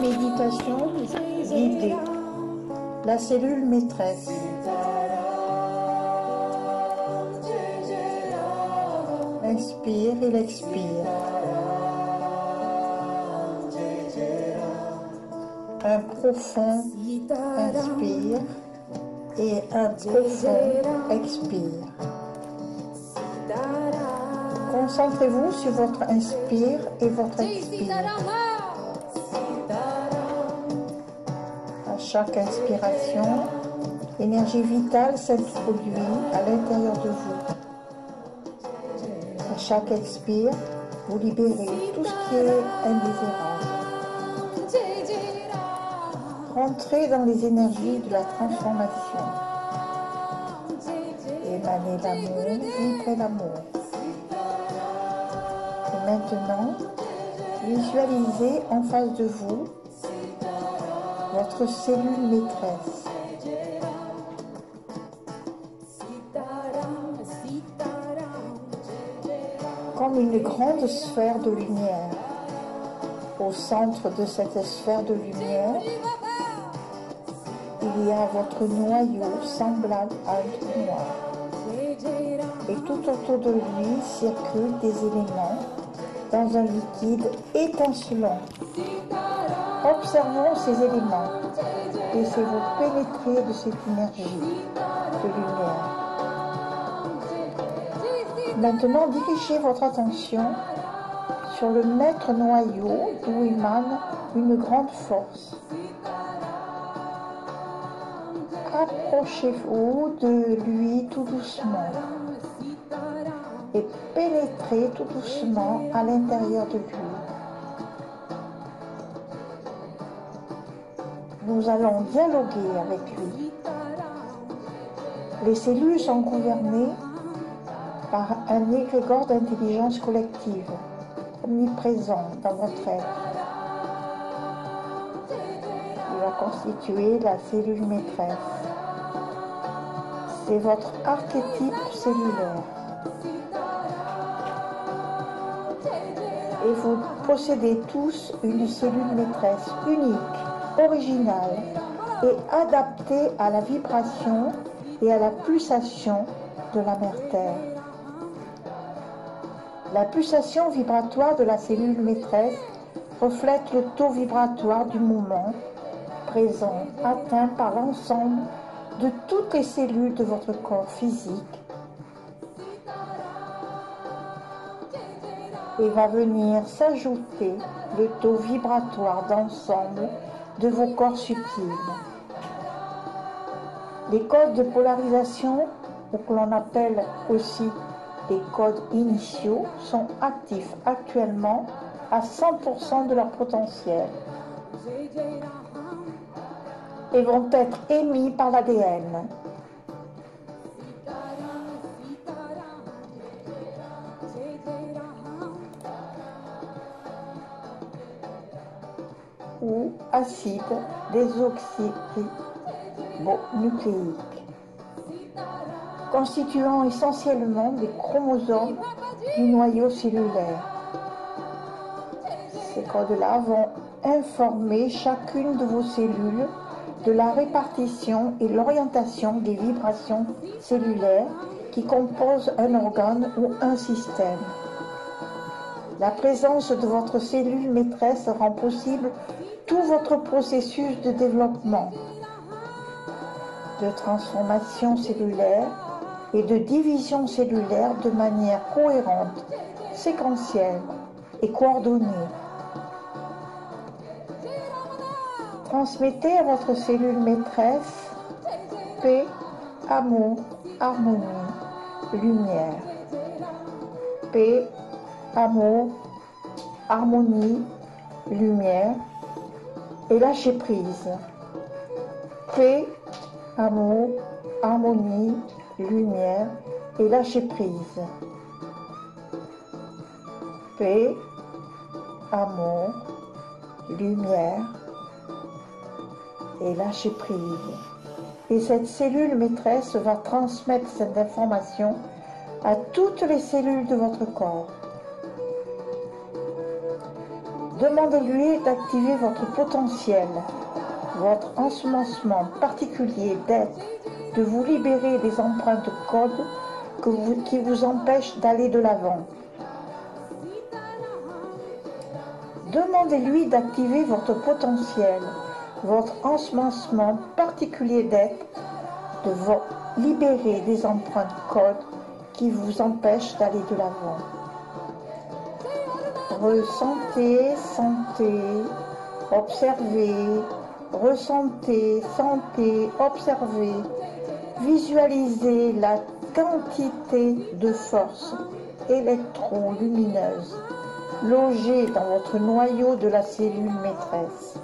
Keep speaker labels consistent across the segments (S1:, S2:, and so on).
S1: Méditation guidée. La cellule maîtresse. Inspire et l'expire. Un profond inspire et un profond expire. Concentrez-vous sur votre inspire et votre expire. À chaque inspiration, l'énergie vitale s'introduit à l'intérieur de vous. À chaque expire, vous libérez tout ce qui est indésirable. Rentrez dans les énergies de la transformation. Émanez l'amour, vibrez l'amour. Maintenant, visualisez en face de vous votre cellule maîtresse. Comme une grande sphère de lumière. Au centre de cette sphère de lumière, il y a votre noyau semblable à un trou noir. Et tout autour de lui circulent des éléments dans un liquide étincelant. Observons ces éléments. Laissez-vous pénétrer de cette énergie de lumière. Maintenant, dirigez votre attention sur le maître noyau d'où émane une grande force. Approchez-vous de lui tout doucement et pénétrez tout doucement à l'intérieur de lui. Nous allons dialoguer avec lui. Les cellules sont gouvernées par un égrégore d'intelligence collective, omniprésent dans votre être. Il va constituer la cellule maîtresse. C'est votre archétype cellulaire. Et vous possédez tous une cellule maîtresse unique, originale et adaptée à la vibration et à la pulsation de la mère Terre. La pulsation vibratoire de la cellule maîtresse reflète le taux vibratoire du moment présent atteint par l'ensemble de toutes les cellules de votre corps physique et va venir s'ajouter le taux vibratoire d'ensemble de vos corps subtils. Les codes de polarisation, ou que l'on appelle aussi les codes initiaux, sont actifs actuellement à 100% de leur potentiel et vont être émis par l'ADN. Ou acide désoxyribonucléique, constituant essentiellement des chromosomes du noyau cellulaire. Ces codes-là vont informer chacune de vos cellules de la répartition et l'orientation des vibrations cellulaires qui composent un organe ou un système. La présence de votre cellule maîtresse rend possible tout votre processus de développement, de transformation cellulaire et de division cellulaire de manière cohérente, séquentielle et coordonnée. Transmettez à votre cellule maîtresse paix, amour, harmonie, lumière. Amour, harmonie, lumière et lâcher prise. Paix, amour, harmonie, lumière et lâcher prise. Paix, amour, lumière et lâcher prise. Et cette cellule maîtresse va transmettre cette information à toutes les cellules de votre corps. Demandez-lui d'activer votre potentiel, votre ensemencement particulier d'être, de vous libérer des empreintes codes qui vous empêchent d'aller de l'avant. Demandez-lui d'activer votre potentiel, votre ensemencement particulier d'être, de vous libérer des empreintes codes qui vous empêchent d'aller de l'avant. Ressentez, sentez, observez, ressentez, sentez, observez, visualisez la quantité de force électro-lumineuse logée dans votre noyau de la cellule maîtresse.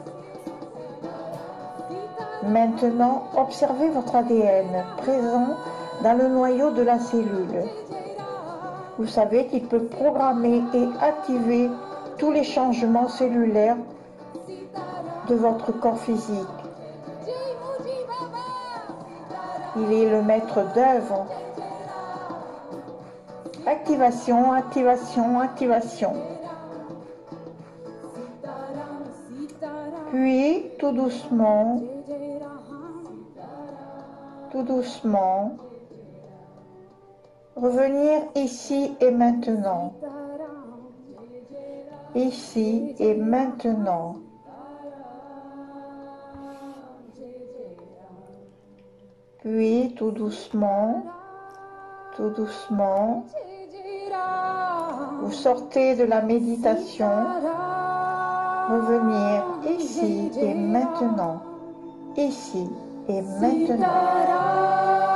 S1: Maintenant, observez votre ADN présent dans le noyau de la cellule. Vous savez qu'il peut programmer et activer tous les changements cellulaires de votre corps physique. Il est le maître d'œuvre. Activation, activation, activation. Puis, tout doucement, tout doucement, revenir ici et maintenant. Ici et maintenant. Puis tout doucement, tout doucement, vous sortez de la méditation, revenir ici et maintenant, ici et maintenant.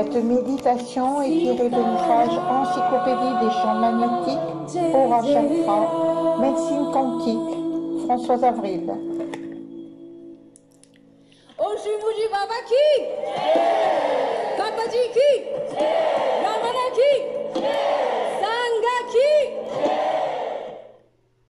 S1: Cette méditation est tirée de l'ouvrage Encyclopédie des champs magnétiques, Aura Chakra, médecine quantique, Françoise Avril.
S2: Oshumuji Baba qui Papa qui